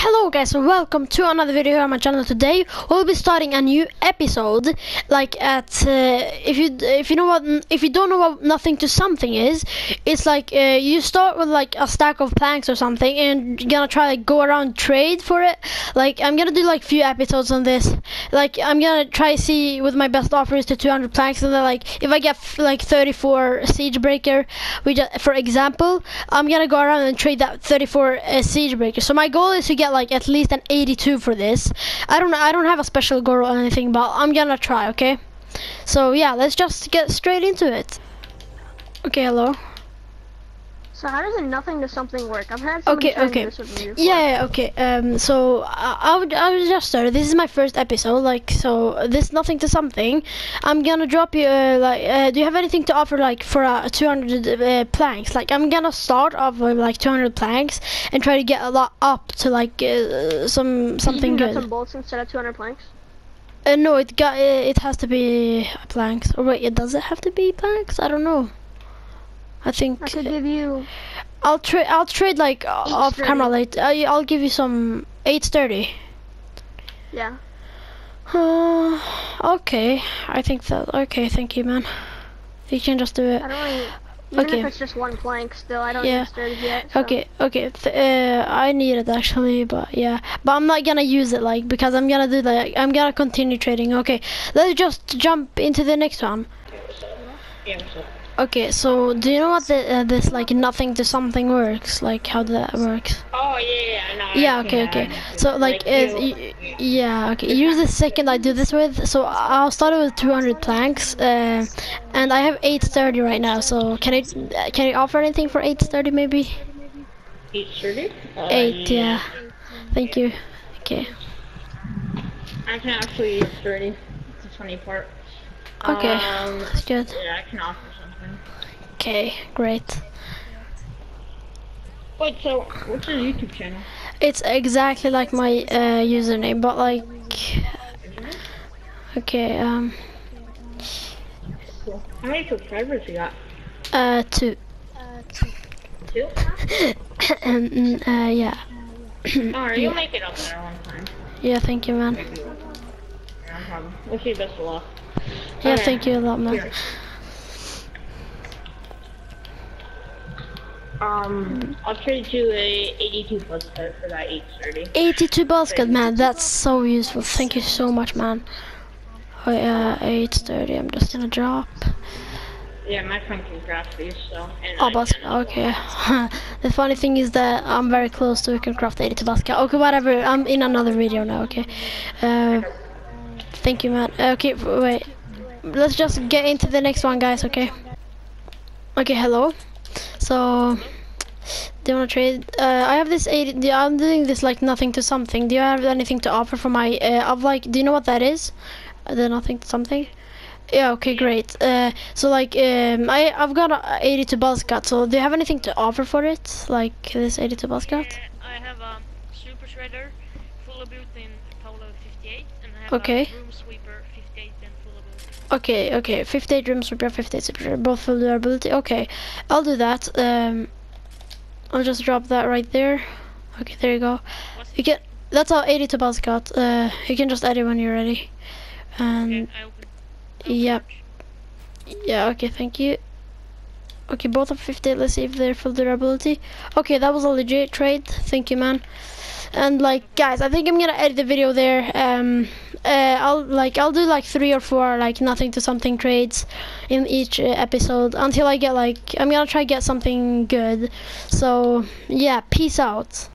Hello guys and welcome to another video on my channel today. We'll be starting a new episode like at uh, if you if you know what if you don't know what nothing to something is, it's like uh, you start with like a stack of planks or something and you're gonna try like go around trade for it. Like I'm gonna do like few episodes on this. Like I'm gonna try see with my best offers to 200 planks and then like if I get like 34 siege breaker, we just for example, I'm gonna go around and trade that 34 uh, siege breaker. So my goal is to get like at least an 82 for this. I don't I don't have a special goal or anything, but I'm gonna try, okay? So yeah, let's just get straight into it. Okay, hello. So how does a nothing to something work? I've had Okay, okay. this with me before. Yeah, yeah, okay. Um, so I, I would, I would just start. This is my first episode. Like, so this nothing to something. I'm gonna drop you. Uh, like, uh, do you have anything to offer? Like for uh, 200 uh, planks. Like, I'm gonna start off with like 200 planks and try to get a lot up to like uh, some something you can get good. some bolts instead of 200 planks. Uh, no, it got. It has to be planks. Or wait, it does it have to be planks? I don't know. I think I could give you. I'll trade. I'll trade like off camera later. Uh, I'll give you some eight thirty. Yeah. Uh, okay. I think that. Okay, thank you, man. You can just do it. I don't really. Even Okay. if it's just one plank, still, I don't Yeah. sturdy yet. so- Okay, okay. Th uh, I need it actually, but yeah. But I'm not gonna use it like because I'm gonna do that. I'm gonna continue trading. Okay, let's just jump into the next one. Okay, so do you know what the, uh, this like nothing to something works? Like how that works? Oh yeah, yeah, no. Yeah, okay, add okay. So like, is you- yeah, okay. Use the second I do this with. So I'll start with 200 planks, uh, and I have 830 right now. So can I uh, can you offer anything for 830 maybe? Eight thirty. Uh, Eight, yeah. Thank you. Okay. I can actually thirty. It's the funny part. Okay. Um, That's good. yeah, I can offer something. Okay, great. Wait, so what's your YouTube channel? It's exactly like my uh, username, but like, okay, um, Cool. How many subscribers you got? uh, two. Two. and uh, yeah, Alright, you'll make it up there one time. yeah. Thank you, man. No problem. Wish you best of luck. Yeah, Okay. thank you a lot, man. Here. Um, I'll trade you a 82 plus for that 830. 82 Buzzcut, man. That's so useful. Thank you so much, man. Oh yeah, 830. I'm just gonna drop. Yeah, my friend can craft these, so. Oh, Buzzcut. Okay. the funny thing is that I'm very close to can craft 82 Buzzcut. Okay, whatever. I'm in another video now. Okay. Uh, thank you, man. Okay, wait. Let's just get into the next one, guys. Okay. Okay. Hello. So. Do you want to trade? Uh, I have this 80. I'm doing this like nothing to something. Do you have anything to offer for my? Uh, of like, do you know what that is? The nothing to something. Yeah. Okay. Great. Uh, so like, um, I I've got a 82 Buzzcut. So do you have anything to offer for it? Like this 82 Buzzcut? Yeah, I have a super shredder, full of boot in Polo 58, and I have Okay. a room sweeper 58 and full. Okay. Okay. 58 room sweeper, 58 super, both full durability. Okay. I'll do that. Um, I'll just drop that right there. Okay. There you go. What's You can. That's how our 82 Buzzcut. Uh, you can just add it when you're ready. And. okay. Yep. Yeah, okay, thank you. Okay, both are 50. Let's see if they're full durability. Okay, that was a legit trade. Thank you, man. And like, guys, I think I'm gonna edit the video there. Um, uh, I'll like I'll do like three or four like nothing to something trades in each uh, episode until I get like I'm gonna try get something good. So yeah, peace out.